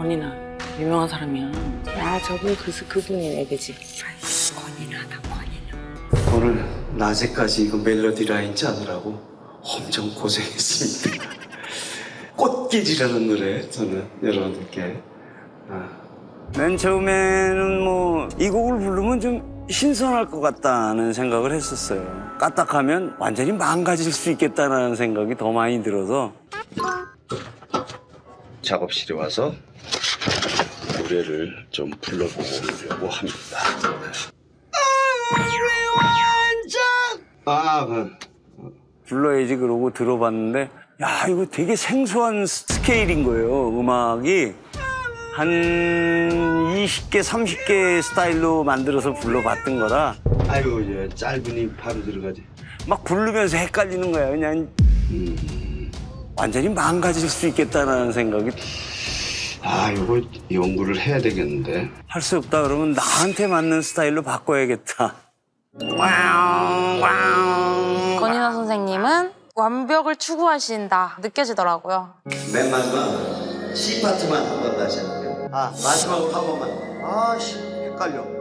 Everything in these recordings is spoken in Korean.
권이나 유명한 사람이야. 아 저분 그 그분이네 그지? 권이나다 권이나. 오늘 낮에까지 이거 멜로디 라인 짜느라고 엄청 고생했습니다. 꽃길이라는 노래 저는 여러분들께 아, 맨 처음에는 뭐 이 곡을 부르면 좀 신선할 것 같다는 생각을 했었어요. 까딱하면 완전히 망가질 수 있겠다는 생각이 더 많이 들어서 작업실에 와서 노래를 좀 불러보려고 합니다. 아, 그, 불러야지 그러고 들어봤는데 야 이거 되게 생소한 스케일인 거예요 음악이 한 20개 30개 스타일로 만들어서 불러봤던 거라 아이고 이제 짧으니 바로 들어가지. 막 부르면서 헷갈리는 거야 그냥 음, 완전히 망가질 수 있겠다는 생각이 아, 이거 연구를 해야 되겠는데. 할 수 없다 그러면 나한테 맞는 스타일로 바꿔야겠다 권인아 선생님은 완벽을 추구하신다 느껴지더라고요. 맨 마지막 C 파트만 한 번 다시 할게요. 아, 마지막으로 한 번만. 아씨, 헷갈려.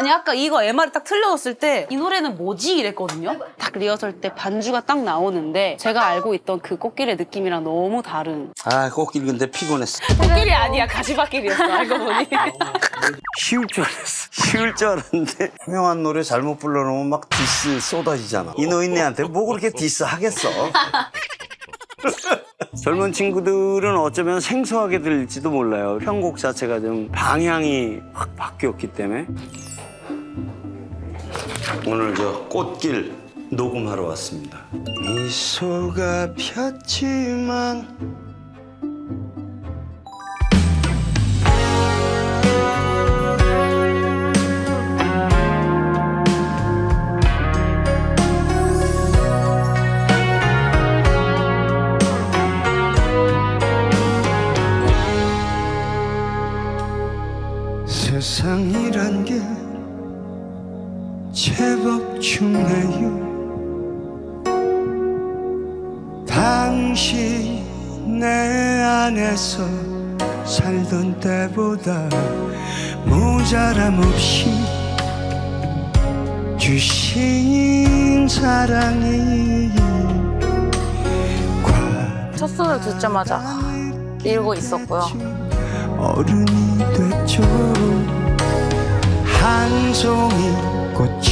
아니 아까 이거 MR이 딱 틀려졌을 때 이 노래는 뭐지 이랬거든요. 딱 리허설 때 반주가 딱 나오는데 제가 알고 있던 그 꽃길의 느낌이랑 너무 다른. 아 꽃길 근데 피곤했어 꽃길이 아니야 가지밭길이었어 알고 보니. 쉬울 줄 알았어. 쉬울 줄 알았는데. 유명한 노래 잘못 불러놓으면 막 디스 쏟아지잖아. 이 노인네한테 뭐 그렇게 디스 하겠어. 젊은 친구들은 어쩌면 생소하게 들릴지도 몰라요. 편곡 자체가 좀 방향이 확 바뀌었기 때문에. 오늘 저 꽃길 녹음하러 왔습니다. 미소가 폈지만 세상이란 게 당신 내 안에서 살던 때보다 모자람 없이 주신 사랑이 첫 손을 듣자마자 이러고 있었고요. 어른이 됐죠 한 송이 꽃을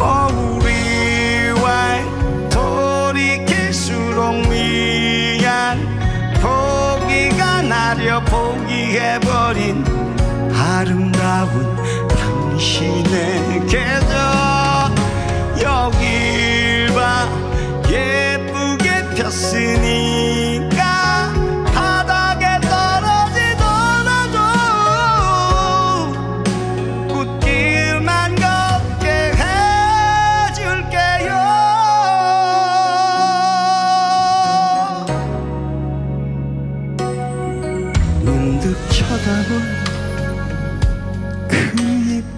어, 우리와 돌이킬수록 미안. 포기가 나려 포기해버린 아름다운 당신의 계절. 여길 봐. 예쁘게 폈으니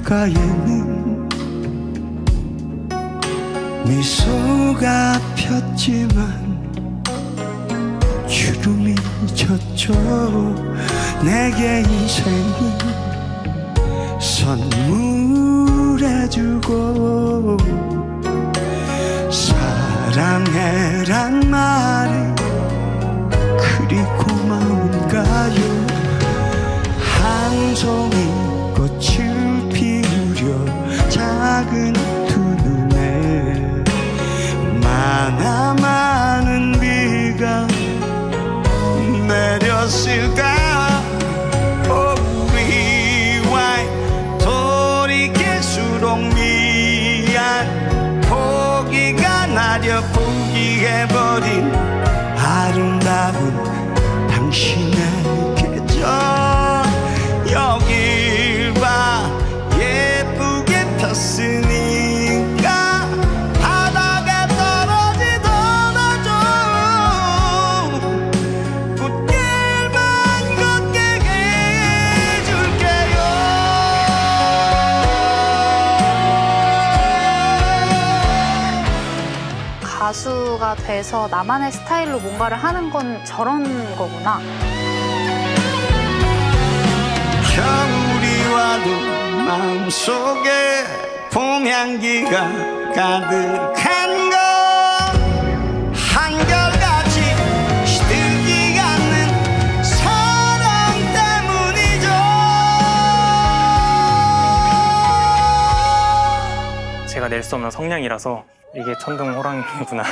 입가에는 미소가 폈지만 주름이 졌죠. 내게 인생을 선물해주고 사랑해란 말이 그리 고마운가요. 한 송이 피우려 작은 두 눈에 많아 많은 비가 내렸을까 돼서 나만의 스타일로 뭔가를 하는 건 저런 거구나. 겨울이 와도 마음속에 봄 향기가 가득한 건 한결같이 시들지 않는 사랑 때문이죠 제가 낼 수 없는 성량이라서 이게 천둥 호랑이구나.